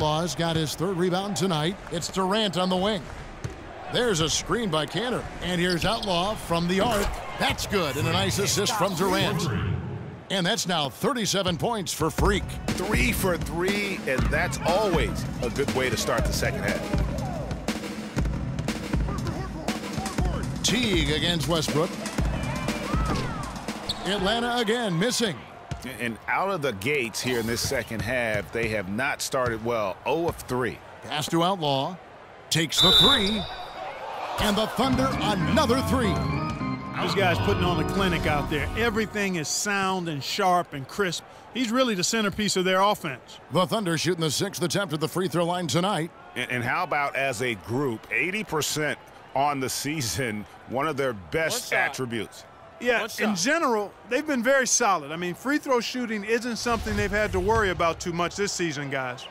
Outlaws got his third rebound tonight. It's Durant on the wing. There's a screen by Kanter. And here's Outlaw from the arc. That's good. And a nice assist from Durant. And that's now 37 points for Freak. Three for three, and that's always a good way to start the second half. Teague against Westbrook. Atlanta again missing. And out of the gates here in this second half, they have not started well. 0 of 3. Pass to Outlaw. Takes the three. And the Thunder another three. This guy's putting on a clinic out there. Everything is sound and sharp and crisp. He's really the centerpiece of their offense. The Thunder shooting the sixth attempt at the free throw line tonight. And, and how about as a group, 80% on the season, one of their best attributes. Yeah, in general, they've been very solid. I mean, free throw shooting isn't something they've had to worry about too much this season, guys.